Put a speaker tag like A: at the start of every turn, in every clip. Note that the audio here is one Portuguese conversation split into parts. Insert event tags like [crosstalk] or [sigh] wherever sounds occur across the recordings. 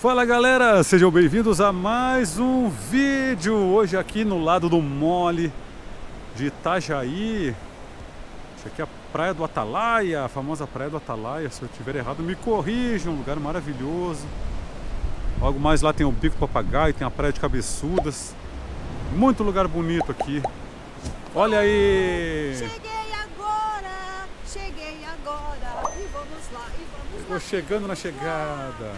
A: Fala galera, sejam bem-vindos a mais um vídeo. Hoje aqui no lado do mole de Itajaí. Isso aqui é a Praia do Atalaia, a famosa Praia do Atalaia. Se eu tiver errado me corrijam, um lugar maravilhoso. Logo mais lá tem o Bico Papagaio, tem a Praia de Cabeçudas. Muito lugar bonito aqui. Olha aí!
B: Cheguei agora, cheguei agora. E vamos lá, e vamos
A: Estou
B: lá.
A: chegando na chegada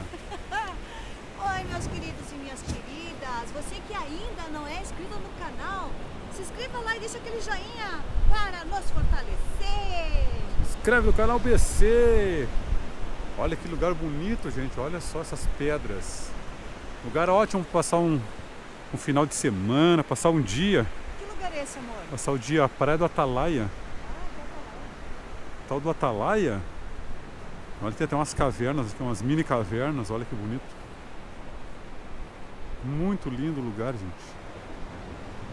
B: Oi, meus queridos e minhas queridas. Você que ainda não é inscrito no canal, se inscreva lá e deixa aquele joinha para nos fortalecer.
A: Inscreve no canal BC. Olha que lugar bonito, gente. Olha só essas pedras. Lugar ótimo para passar um, um final de semana, passar um dia.
B: Que lugar é esse, amor?
A: Passar o dia, a Praia do Atalaia. Tal do Atalaia. Olha, tem até umas cavernas aqui, umas mini cavernas. Olha que bonito. Muito lindo o lugar, gente.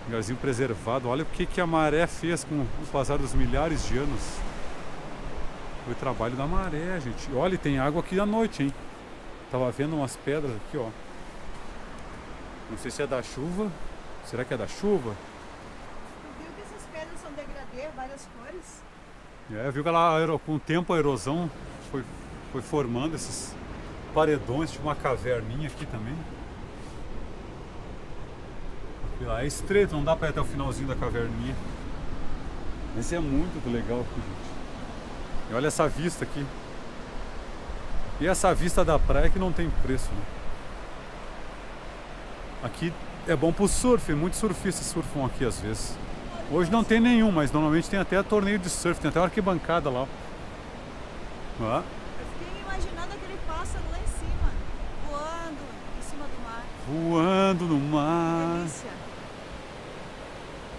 A: Lugarzinho preservado. Olha o que, que a maré fez com o passar dos milhares de anos. Foi o trabalho da maré, gente. Olha, e tem água aqui à noite, hein? Tava vendo umas pedras aqui, ó. Não sei se é da chuva. Será que é da chuva?
B: Tu viu que essas pedras são degradê, várias cores?
A: É, viu que ela, com o tempo a erosão foi, foi formando esses paredões, tinha uma caverninha aqui também. Lá é estreito, não dá pra ir até o finalzinho da caverninha. Mas é muito legal aqui, gente. E olha essa vista aqui. E essa vista da praia que não tem preço, né? Aqui é bom pro surf, muitos surfistas surfam aqui às vezes. Hoje não tem nenhum, mas normalmente tem até torneio de surf, tem até uma arquibancada lá. ó. Ó,
B: Eu fiquei imaginando aquele pássaro lá em cima, voando em cima do mar.
A: voando no mar.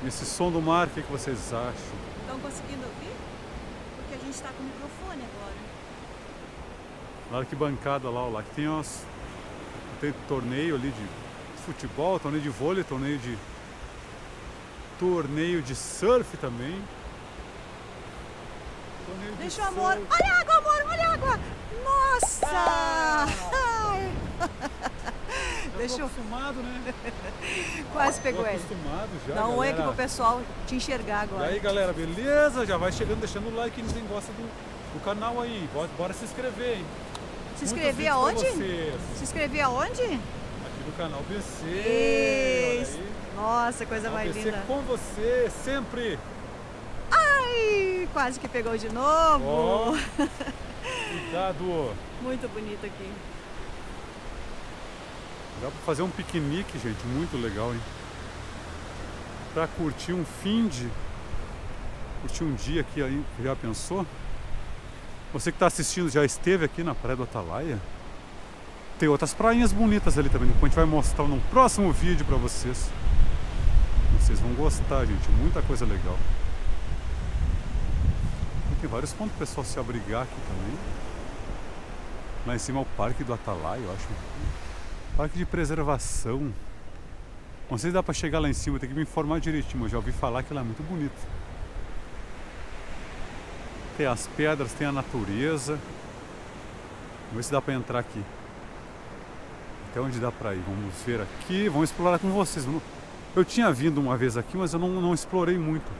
A: Esse som do mar, o que, que vocês acham?
B: Estão conseguindo ouvir? Porque a gente está com o microfone agora.
A: Na arquibancada lá, ó, lá que tem umas. Tem torneio ali de futebol, torneio de vôlei, torneio de. Torneio de surf também. Torneio de
B: Deixa o amor.
A: surf.
B: Olha a água, amor, olha a água. Nossa!
A: Ah! [laughs]
B: Deixa eu-
A: acostumado, né? [laughs]
B: Quase pegou ele.
A: acostumado já.
B: Dá um oi aqui
A: galera.
B: pro pessoal te enxergar
A: E
B: agora.
A: aí galera, beleza? Já vai chegando, deixando o like quem gosta do, do canal aí. Bora, bora se inscrever, hein?
B: Se inscrever aonde? Se inscrever aonde?
A: Aqui no canal BC.
B: Isso. Nossa, coisa mais
A: BC
B: linda.
A: com você, sempre.
B: Ai, quase que pegou de novo.
A: Ó. [laughs] Cuidado.
B: Muito bonito aqui.
A: Dá pra fazer um piquenique, gente, muito legal, hein? Pra curtir um fim de... Curtir um dia aqui, aí, já pensou? Você que tá assistindo já esteve aqui na Praia do Atalaia? Tem outras prainhas bonitas ali também, depois a gente vai mostrar num próximo vídeo pra vocês. Vocês vão gostar, gente, muita coisa legal. E tem vários pontos pro pessoal se abrigar aqui também. Lá em cima é o Parque do Atalaia, eu acho. Parque de preservação. Não sei se dá pra chegar lá em cima, tem que me informar direitinho, mas já ouvi falar que lá é muito bonito. Tem as pedras, tem a natureza. Vamos ver se dá pra entrar aqui. Até onde dá pra ir? Vamos ver aqui, vamos explorar com vocês. Eu tinha vindo uma vez aqui, mas eu não, não explorei muito.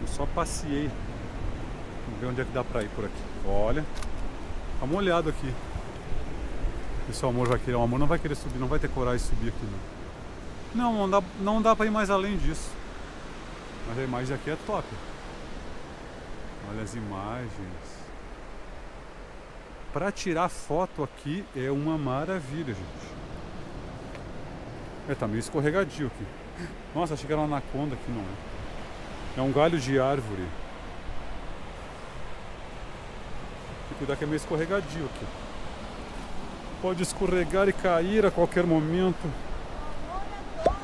A: Eu só passei. Vamos ver onde é que dá pra ir por aqui. Olha, tá molhado aqui. Se o amor vai querer, o amor não vai querer subir, não vai ter coragem de subir aqui não. Não, não dá, não dá pra ir mais além disso. Mas a imagem aqui é top. Olha as imagens. Pra tirar foto aqui é uma maravilha, gente. É, tá meio escorregadio aqui. Nossa, achei que era uma anaconda aqui, não é. É um galho de árvore. Tem que cuidar que é meio escorregadio aqui. Pode escorregar e cair a qualquer momento.
B: O amor adora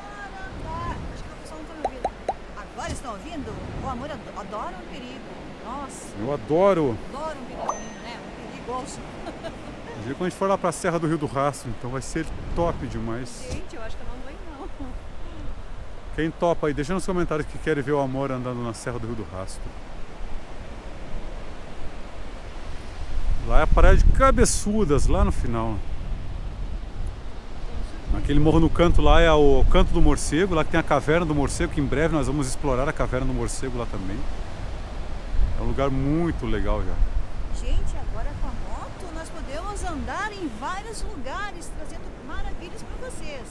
B: andar. Acho que o pessoal não me ouvindo. Agora estão ouvindo? O amor ado- adora um perigo. Nossa,
A: Eu adoro.
B: adora um perigo, né? Um perigoso.
A: Um dia quando a gente for lá pra Serra do Rio do Rastro, então vai ser top demais.
B: Gente, eu acho que eu não vou ir não.
A: Quem topa aí, deixa nos comentários que querem ver o amor andando na Serra do Rio do Rastro. Lá é a praia de Cabeçudas, lá no final. Aquele morro no canto lá é o canto do morcego, lá que tem a caverna do morcego, que em breve nós vamos explorar a caverna do morcego lá também. É um lugar muito legal já.
B: Gente, agora com a moto nós podemos andar em vários lugares, trazendo maravilhas para vocês.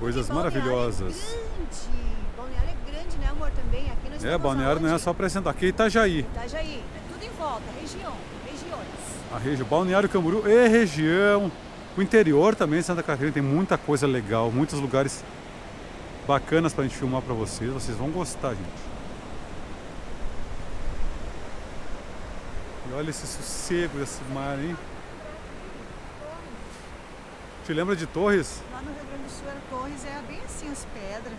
A: Coisas
B: Balneário
A: maravilhosas.
B: É. Balneário é grande, né, amor? Também aqui nós
A: É, Balneário não é
B: aonde?
A: só apresentar. Aqui é Itajaí.
B: Itajaí, é tudo em volta, região, regiões.
A: A região Balneário Camboriú e região. O interior também, Santa Catarina, tem muita coisa legal, muitos lugares bacanas pra gente filmar pra vocês. Vocês vão gostar, gente. E olha esse sossego desse mar, hein? Te lembra de Torres?
B: Lá no Rio Grande do Sul, era Torres é bem assim, as pedras,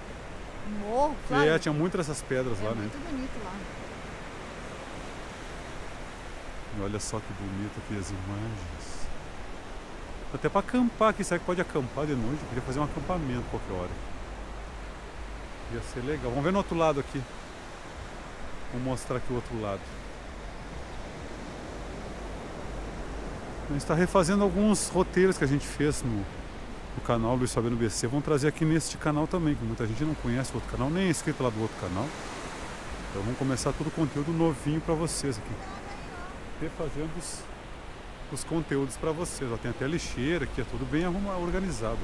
B: morro,
A: Que
B: claro.
A: é, tinha muitas dessas pedras
B: é
A: lá, né?
B: muito bonito lá.
A: E olha só que bonito aqui as imagens. Até pra acampar aqui, será que pode acampar de noite? Eu queria fazer um acampamento qualquer hora. Ia ser legal. Vamos ver no outro lado aqui. Vou mostrar aqui o outro lado. A gente está refazendo alguns roteiros que a gente fez no, no canal Luiz Fabiano BC. Vamos trazer aqui neste canal também, que muita gente não conhece o outro canal, nem é inscrito lá do outro canal. Então vamos começar todo o conteúdo novinho para vocês aqui refazendo os, os conteúdos para vocês. Ó, tem até lixeira aqui, é tudo bem arrumado, organizado.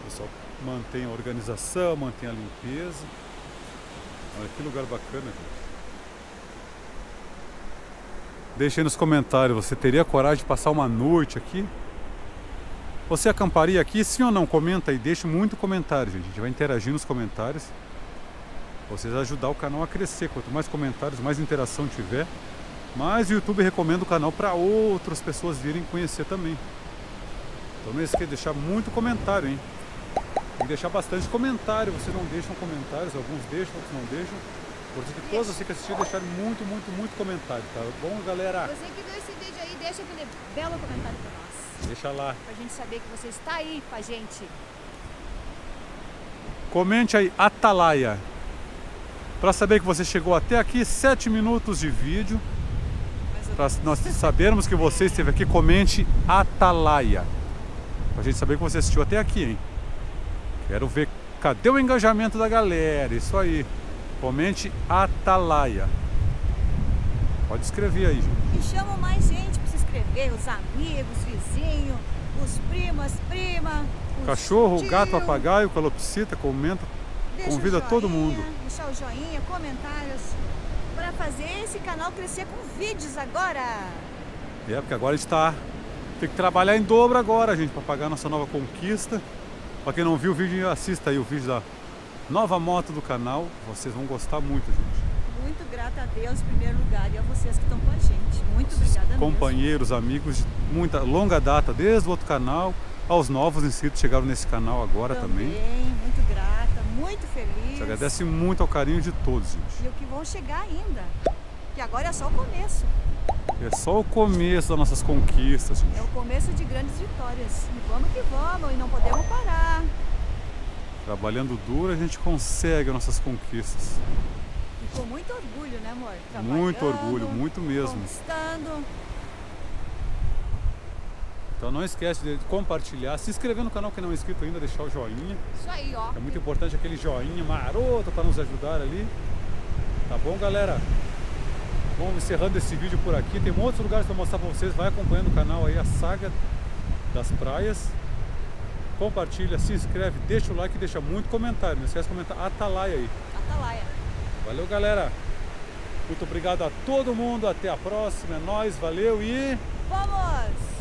A: O pessoal mantém a organização, mantém a limpeza. Olha que lugar bacana, gente. Deixe aí nos comentários, você teria coragem de passar uma noite aqui? Você acamparia aqui, sim ou não? Comenta aí, deixe muito comentário, gente. A gente vai interagir nos comentários vocês ajudar o canal a crescer. Quanto mais comentários, mais interação tiver, mais o YouTube recomenda o canal para outras pessoas virem conhecer também. Então não esqueça de deixar muito comentário, hein? Tem que deixar bastante comentário. Vocês não deixam comentários, alguns deixam, outros não deixam. Por isso que todos vocês que assistiram deixarem muito, muito, muito comentário, tá bom, galera?
B: Você que viu esse vídeo aí, deixa aquele belo comentário pra nós.
A: Deixa lá.
B: Pra gente saber que você está aí com a gente.
A: Comente aí, Atalaia. Para saber que você chegou até aqui, 7 minutos de vídeo. Para nós sabermos que você esteve aqui, comente Atalaia. Pra gente saber que você assistiu até aqui, hein? Quero ver cadê o engajamento da galera. Isso aí. Comente Atalaia. Pode escrever aí, gente.
B: E chamam mais gente pra se inscrever, os amigos, vizinhos, os primas. os
A: Cachorro,
B: tio.
A: gato, papagaio, calopsita, comenta.
B: Deixa
A: convida todo
B: joinha,
A: mundo.
B: Deixar o joinha, comentários. Pra fazer esse canal crescer com vídeos agora.
A: É, porque agora a gente tá. Tem que trabalhar em dobro agora, gente, para pagar nossa nova conquista. Para quem não viu o vídeo, assista aí o vídeo da nova moto do canal. Vocês vão gostar muito, gente.
B: Muito grata a Deus em primeiro lugar e a vocês que estão com a gente. Muito obrigada mesmo.
A: Companheiros, amigos de muita longa data, desde o outro canal, aos novos inscritos que chegaram nesse canal agora também.
B: Muito grata, muito feliz.
A: Te agradece muito ao carinho de todos, gente.
B: E o que vão chegar ainda. Que agora é só o começo.
A: É só o começo das nossas conquistas, gente.
B: É o começo de grandes vitórias. E vamos que vamos, e não podemos parar.
A: Trabalhando duro, a gente consegue as nossas conquistas.
B: E com muito orgulho, né, amor?
A: Muito orgulho, muito mesmo.
B: Conquistando.
A: Então não esquece de compartilhar, se inscrever no canal que não é inscrito ainda, deixar o joinha.
B: Isso aí, ó.
A: É muito importante aquele joinha maroto para nos ajudar ali. Tá bom, galera? Vamos encerrando esse vídeo por aqui. Tem muitos lugares para mostrar para vocês. Vai acompanhando o canal aí, a saga das praias. Compartilha, se inscreve, deixa o like e deixa muito comentário. Não esquece de comentar Atalaia aí.
B: Atalaia.
A: Valeu, galera. Muito obrigado a todo mundo. Até a próxima. É nóis, valeu e.
B: Vamos!